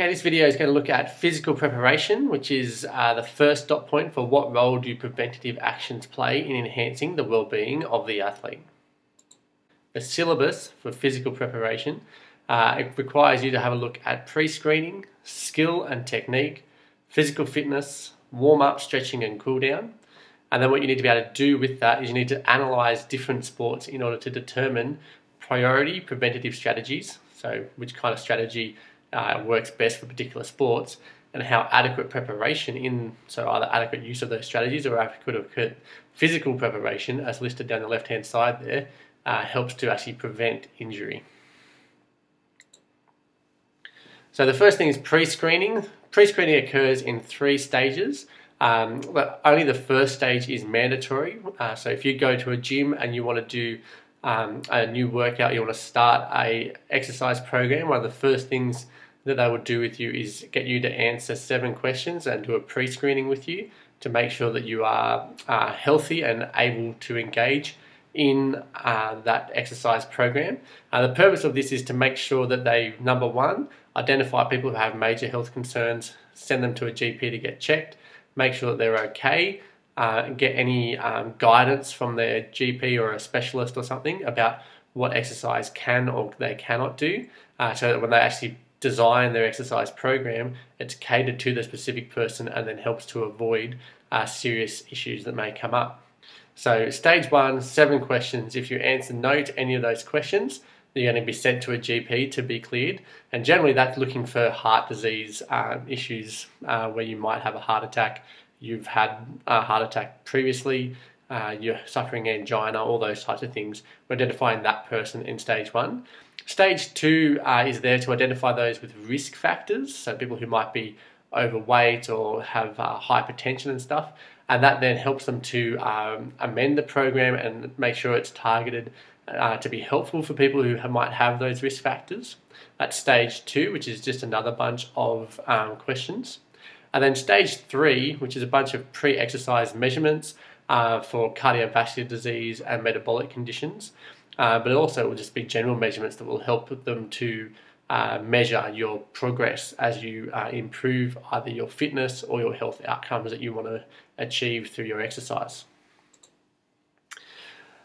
Okay, this video is going to look at physical preparation, which is uh, the first dot point for what role do preventative actions play in enhancing the well-being of the athlete. The syllabus for physical preparation uh, it requires you to have a look at pre-screening, skill and technique, physical fitness, warm-up, stretching and cool down. And then what you need to be able to do with that is you need to analyze different sports in order to determine priority preventative strategies. So which kind of strategy uh, works best for particular sports and how adequate preparation in, so either adequate use of those strategies or adequate physical preparation as listed down the left hand side there uh, helps to actually prevent injury. So the first thing is pre-screening. Pre-screening occurs in three stages. Um, but only the first stage is mandatory. Uh, so if you go to a gym and you want to do um, a new workout, you want to start a exercise program, one of the first things that they would do with you is get you to answer seven questions and do a pre-screening with you to make sure that you are uh, healthy and able to engage in uh, that exercise program. Uh, the purpose of this is to make sure that they, number one, identify people who have major health concerns, send them to a GP to get checked, make sure that they're okay, uh, get any um, guidance from their GP or a specialist or something about what exercise can or they cannot do, uh, so that when they actually design their exercise program, it's catered to the specific person and then helps to avoid uh, serious issues that may come up. So stage one, seven questions. If you answer no to any of those questions, you're going to be sent to a GP to be cleared. And generally that's looking for heart disease uh, issues uh, where you might have a heart attack you've had a heart attack previously, uh, you're suffering angina, all those types of things. We're identifying that person in stage one. Stage two uh, is there to identify those with risk factors, so people who might be overweight or have uh, hypertension and stuff, and that then helps them to um, amend the program and make sure it's targeted uh, to be helpful for people who have, might have those risk factors. That's stage two, which is just another bunch of um, questions. And then stage three, which is a bunch of pre-exercise measurements uh, for cardiovascular disease and metabolic conditions. Uh, but also it will just be general measurements that will help them to uh, measure your progress as you uh, improve either your fitness or your health outcomes that you want to achieve through your exercise.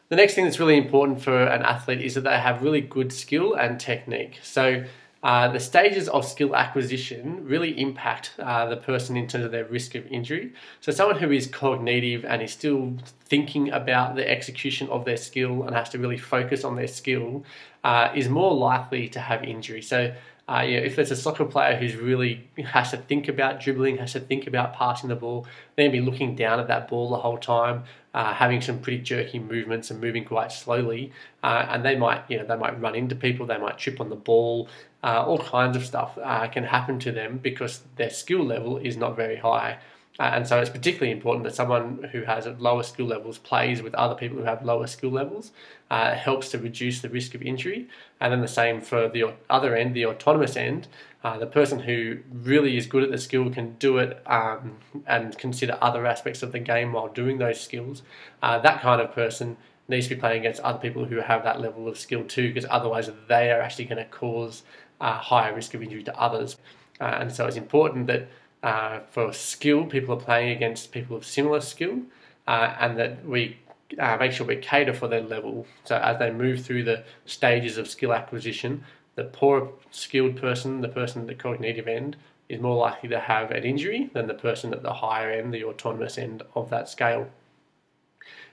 The next thing that's really important for an athlete is that they have really good skill and technique. So uh, the stages of skill acquisition really impact uh, the person in terms of their risk of injury. So, someone who is cognitive and is still thinking about the execution of their skill and has to really focus on their skill uh, is more likely to have injury. So, uh, you know, if there's a soccer player who's really has to think about dribbling, has to think about passing the ball, they're be looking down at that ball the whole time, uh, having some pretty jerky movements and moving quite slowly, uh, and they might, you know, they might run into people, they might trip on the ball, uh, all kinds of stuff uh, can happen to them because their skill level is not very high. Uh, and so it's particularly important that someone who has lower skill levels plays with other people who have lower skill levels. Uh, helps to reduce the risk of injury. And then the same for the other end, the autonomous end. Uh, the person who really is good at the skill can do it um, and consider other aspects of the game while doing those skills. Uh, that kind of person needs to be playing against other people who have that level of skill too, because otherwise they are actually going to cause uh, higher risk of injury to others. Uh, and so it's important that uh, for skill, people are playing against people of similar skill, uh, and that we uh, make sure we cater for their level. So as they move through the stages of skill acquisition, the poor skilled person, the person at the cognitive end, is more likely to have an injury than the person at the higher end, the autonomous end of that scale.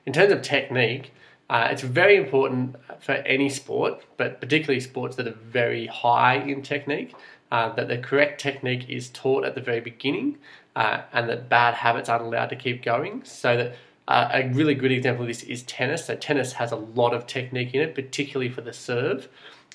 In terms of technique, uh, it's very important for any sport, but particularly sports that are very high in technique, uh, that the correct technique is taught at the very beginning uh, and that bad habits aren't allowed to keep going. So that uh, a really good example of this is tennis. So tennis has a lot of technique in it, particularly for the serve.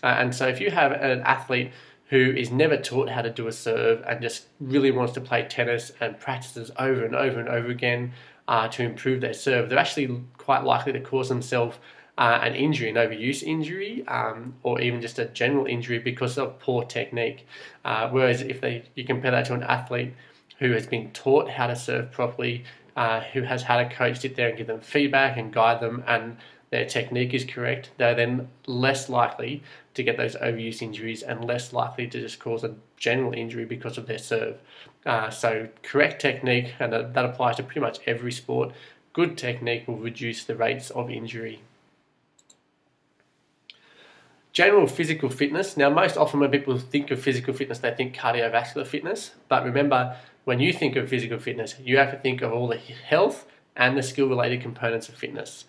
Uh, and so if you have an athlete who is never taught how to do a serve and just really wants to play tennis and practices over and over and over again uh, to improve their serve, they're actually quite likely to cause themselves uh, an injury, an overuse injury, um, or even just a general injury because of poor technique. Uh, whereas if they, you compare that to an athlete who has been taught how to serve properly, uh, who has had a coach sit there and give them feedback and guide them, and their technique is correct, they're then less likely to get those overuse injuries and less likely to just cause a general injury because of their serve. Uh, so, correct technique, and that applies to pretty much every sport, good technique will reduce the rates of injury. General physical fitness. Now, most often when people think of physical fitness, they think cardiovascular fitness. But remember, when you think of physical fitness, you have to think of all the health and the skill related components of fitness.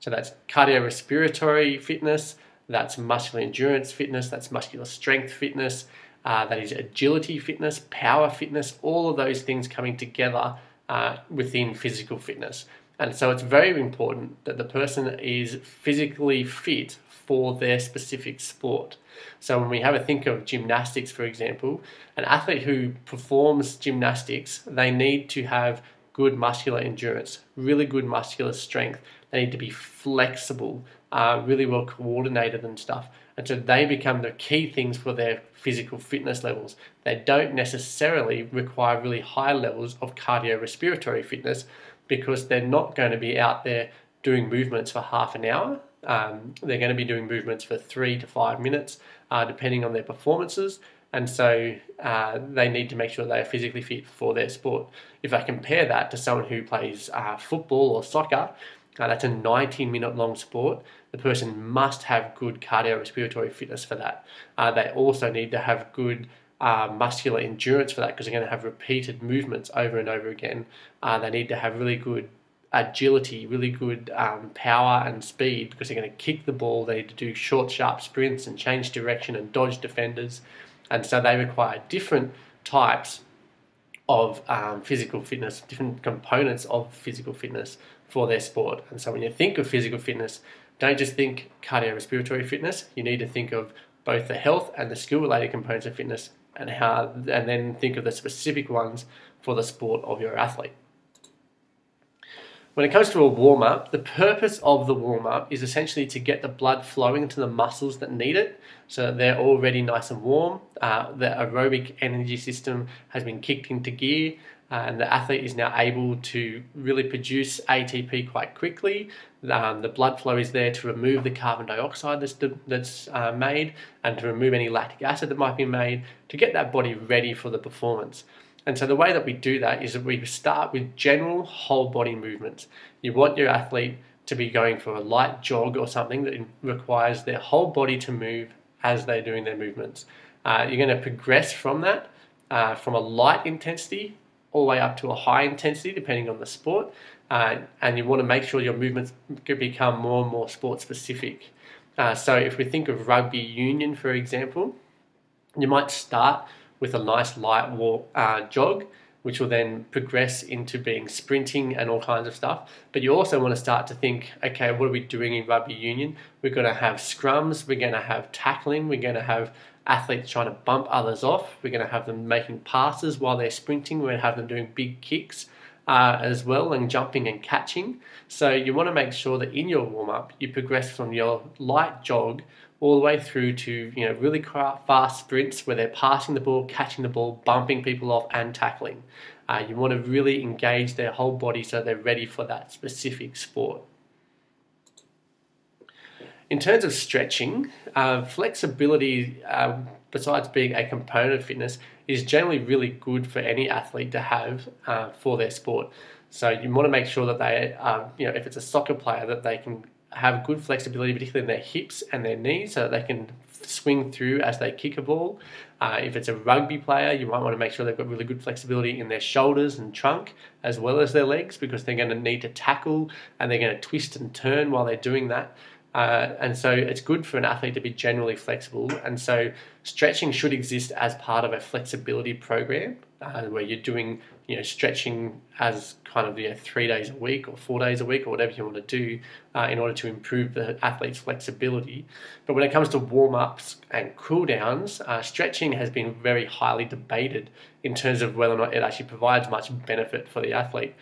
So that's cardiorespiratory fitness, that's muscular endurance fitness, that's muscular strength fitness, uh, that is agility fitness, power fitness, all of those things coming together uh, within physical fitness. And so it's very important that the person is physically fit for their specific sport. So when we have a think of gymnastics, for example, an athlete who performs gymnastics, they need to have good muscular endurance, really good muscular strength. They need to be flexible, uh, really well coordinated and stuff. And so they become the key things for their physical fitness levels. They don't necessarily require really high levels of cardiorespiratory fitness because they're not going to be out there doing movements for half an hour. Um, they're going to be doing movements for three to five minutes, uh, depending on their performances. And so uh, they need to make sure they are physically fit for their sport. If I compare that to someone who plays uh, football or soccer, uh, that's a 19 minute long sport. The person must have good cardiorespiratory fitness for that. Uh, they also need to have good uh, muscular endurance for that because they're going to have repeated movements over and over again. Uh, they need to have really good agility, really good um, power and speed because they're going to kick the ball. They need to do short, sharp sprints and change direction and dodge defenders. And so they require different types of um, physical fitness, different components of physical fitness for their sport. And so when you think of physical fitness, don't just think cardiorespiratory fitness. You need to think of both the health and the skill related components of fitness and how and then think of the specific ones for the sport of your athlete. When it comes to a warm up, the purpose of the warm up is essentially to get the blood flowing to the muscles that need it so that they're already nice and warm. Uh, the aerobic energy system has been kicked into gear and the athlete is now able to really produce ATP quite quickly. Um, the blood flow is there to remove the carbon dioxide that's, that's uh, made and to remove any lactic acid that might be made to get that body ready for the performance. And so the way that we do that is that we start with general whole body movements. You want your athlete to be going for a light jog or something that requires their whole body to move as they're doing their movements. Uh, you're going to progress from that, uh, from a light intensity all the way up to a high intensity, depending on the sport. Uh, and you want to make sure your movements become more and more sport specific. Uh, so if we think of rugby union, for example, you might start with a nice light walk, uh, jog, which will then progress into being sprinting and all kinds of stuff. But you also want to start to think, okay, what are we doing in rugby union? We're going to have scrums, we're going to have tackling, we're going to have athletes trying to bump others off, we're going to have them making passes while they're sprinting, we're going to have them doing big kicks. Uh, as well and jumping and catching. So you want to make sure that in your warm up you progress from your light jog all the way through to you know really fast sprints where they're passing the ball, catching the ball, bumping people off, and tackling. Uh, you want to really engage their whole body so they're ready for that specific sport. In terms of stretching, uh, flexibility, uh, besides being a component of fitness, is generally really good for any athlete to have uh, for their sport. So you want to make sure that they, uh, you know, if it's a soccer player, that they can have good flexibility, particularly in their hips and their knees, so that they can swing through as they kick a ball. Uh, if it's a rugby player, you might want to make sure they've got really good flexibility in their shoulders and trunk as well as their legs because they're going to need to tackle and they're going to twist and turn while they're doing that. Uh, and so it's good for an athlete to be generally flexible. And so stretching should exist as part of a flexibility program uh, where you're doing you know stretching as kind of you know three days a week or four days a week or whatever you want to do uh, in order to improve the athlete's flexibility. But when it comes to warm ups and cool downs, uh, stretching has been very highly debated in terms of whether or not it actually provides much benefit for the athlete.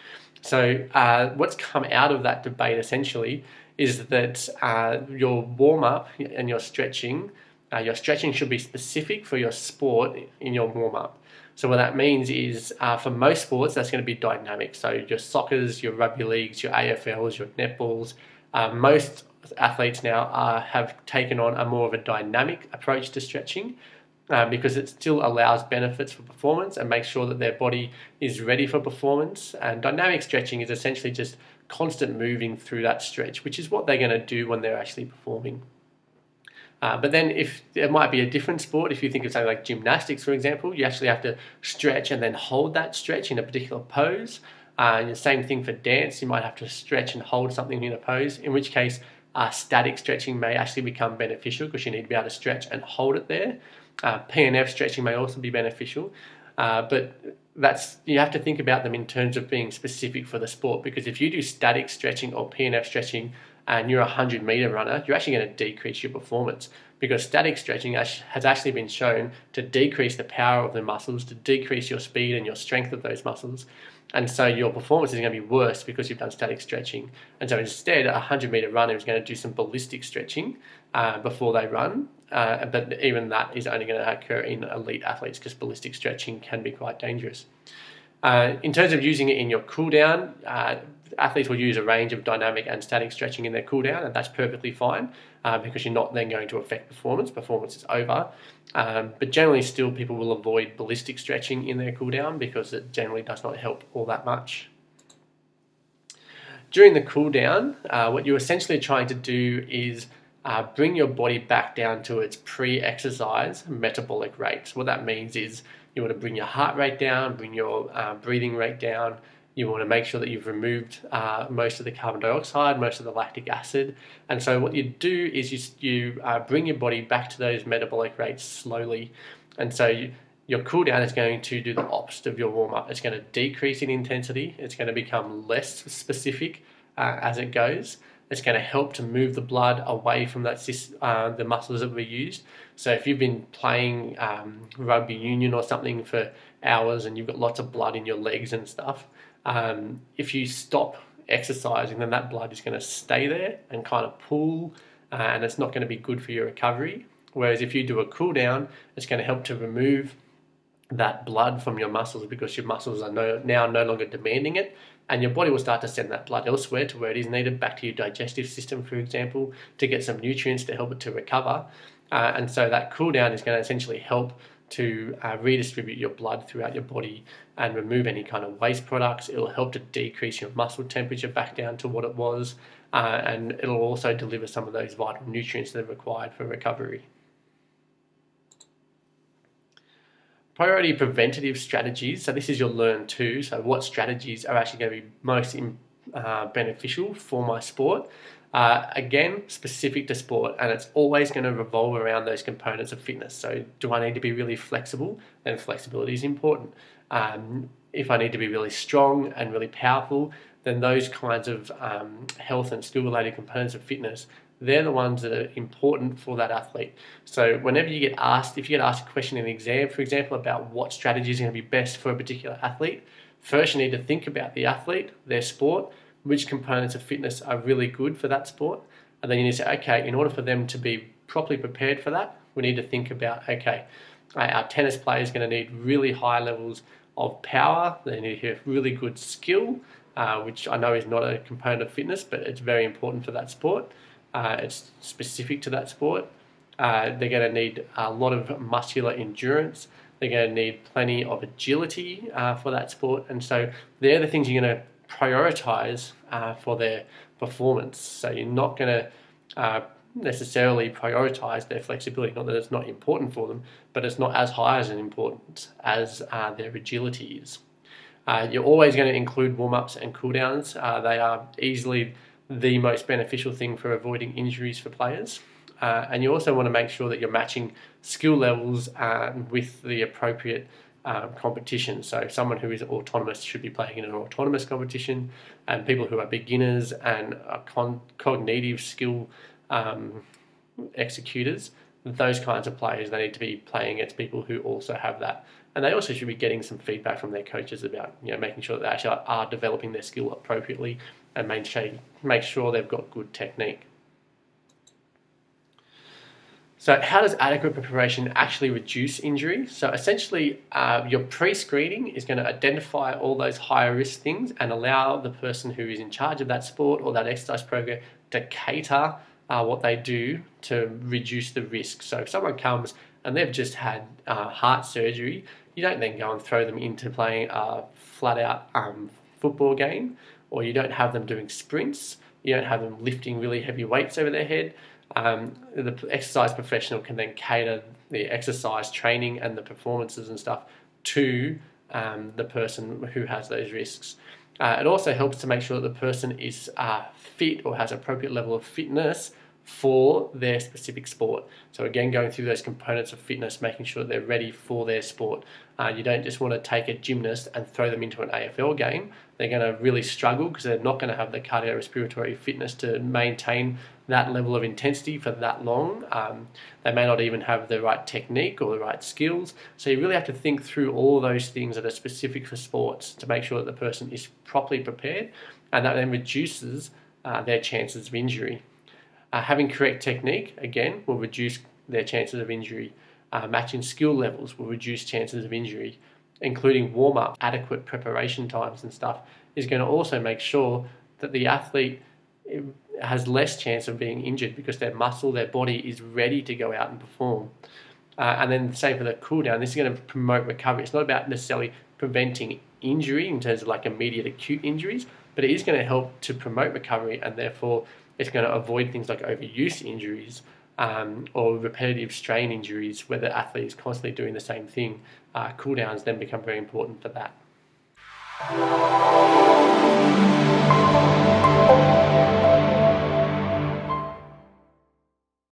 So uh, what's come out of that debate essentially is that uh, your warm up and your stretching, uh, your stretching should be specific for your sport in your warm up. So what that means is uh, for most sports, that's going to be dynamic. So your soccers, your rugby leagues, your AFLs, your netballs, uh, most athletes now have taken on a more of a dynamic approach to stretching uh, because it still allows benefits for performance and makes sure that their body is ready for performance. And dynamic stretching is essentially just constant moving through that stretch, which is what they're going to do when they're actually performing. Uh, but then, if it might be a different sport, if you think of something like gymnastics, for example, you actually have to stretch and then hold that stretch in a particular pose. Uh, and the same thing for dance, you might have to stretch and hold something in a pose, in which case, uh, static stretching may actually become beneficial because you need to be able to stretch and hold it there. Uh, PNF stretching may also be beneficial, uh, but that's you have to think about them in terms of being specific for the sport because if you do static stretching or PNF stretching and you're a 100 meter runner, you're actually going to decrease your performance because static stretching has actually been shown to decrease the power of the muscles, to decrease your speed and your strength of those muscles. And so your performance is going to be worse because you've done static stretching. And so instead, a 100 meter runner is going to do some ballistic stretching uh, before they run. Uh, but even that is only going to occur in elite athletes because ballistic stretching can be quite dangerous. Uh, in terms of using it in your cool down, uh, athletes will use a range of dynamic and static stretching in their cool down, and that's perfectly fine uh, because you're not then going to affect performance. Performance is over. Um, but generally, still, people will avoid ballistic stretching in their cool down because it generally does not help all that much. During the cool down, uh, what you're essentially trying to do is uh, bring your body back down to its pre exercise metabolic rate. So what that means is you want to bring your heart rate down, bring your uh, breathing rate down. You want to make sure that you've removed uh, most of the carbon dioxide, most of the lactic acid. And so, what you do is you, you uh, bring your body back to those metabolic rates slowly. And so, you, your cool down is going to do the opposite of your warm up. It's going to decrease in intensity, it's going to become less specific uh, as it goes. It's going to help to move the blood away from that uh, the muscles that were used. So if you've been playing um, rugby union or something for hours and you've got lots of blood in your legs and stuff, um, if you stop exercising, then that blood is going to stay there and kind of pool, uh, and it's not going to be good for your recovery. Whereas if you do a cool down, it's going to help to remove that blood from your muscles because your muscles are no, now no longer demanding it and your body will start to send that blood elsewhere to where it is needed, back to your digestive system, for example, to get some nutrients to help it to recover. Uh, and so that cool down is going to essentially help to uh, redistribute your blood throughout your body and remove any kind of waste products. It'll help to decrease your muscle temperature back down to what it was, uh, and it'll also deliver some of those vital nutrients that are required for recovery. Priority preventative strategies. So this is your learn to. So what strategies are actually going to be most uh, beneficial for my sport? Uh, again, specific to sport, and it's always going to revolve around those components of fitness. So, do I need to be really flexible? Then flexibility is important. Um, if I need to be really strong and really powerful, then those kinds of um, health and skill related components of fitness they're the ones that are important for that athlete. So whenever you get asked, if you get asked a question in an exam, for example, about what strategy is going to be best for a particular athlete, first you need to think about the athlete, their sport, which components of fitness are really good for that sport, and then you need to say, okay, in order for them to be properly prepared for that, we need to think about, okay, our tennis player is going to need really high levels of power, they need to have really good skill, uh, which I know is not a component of fitness, but it's very important for that sport. Uh, it's specific to that sport. Uh, they're going to need a lot of muscular endurance. They're going to need plenty of agility uh, for that sport. And so they're the things you're going to prioritize uh, for their performance. So you're not going to uh, necessarily prioritize their flexibility. Not that it's not important for them, but it's not as high as an importance as uh, their agility is. you're always going to include warm ups and cool downs. they are easily the most beneficial thing for avoiding injuries for players. Uh, and you also want to make sure that you're matching skill levels uh, with the appropriate um, competition. So, someone who is autonomous should be playing in an autonomous competition, and people who are beginners and are con- cognitive skill um, executors, those kinds of players, they need to be playing against people who also have that. And they also should be getting some feedback from their coaches about you know making sure that they actually are developing their skill appropriately and make sure they've got good technique. So, how does adequate preparation actually reduce injury? So, essentially, uh, your pre screening is going to identify all those higher risk things and allow the person who is in charge of that sport or that exercise program to cater uh, what they do to reduce the risk. So if someone comes and they've just had uh, heart surgery, you don't then go and throw them into playing a flat out um, football game, or you don't have them doing sprints, you don't have them lifting really heavy weights over their head. Um, the exercise professional can then cater the exercise training and the performances and stuff to um, the person who has those risks. Uh, it also helps to make sure that the person is uh, fit or has appropriate level of fitness for their specific sport. So again, going through those components of fitness, making sure they're ready for their sport. Uh, you don't just want to take a gymnast and throw them into an AFL game. They're going to really struggle because they're not going to have the cardiorespiratory fitness to maintain that level of intensity for that long. Um, they may not even have the right technique or the right skills. So you really have to think through all those things that are specific for sports to make sure that the person is properly prepared and that then reduces uh, their chances of injury. Uh, having correct technique, again, will reduce their chances of injury. Uh, matching skill levels will reduce chances of injury, including warm up, adequate preparation times, and stuff, is going to also make sure that the athlete eh, has less chance of being injured because their muscle, their body is ready to go out and perform. Uh, and then the same for the cool down. This is going to promote recovery. It's not about necessarily preventing injury in terms of like immediate acute injuries, but it is going to help to promote recovery and therefore it's going to avoid things like overuse injuries um, or repetitive strain injuries where the athlete is constantly doing the same thing. Uh, cool downs then become very important for that.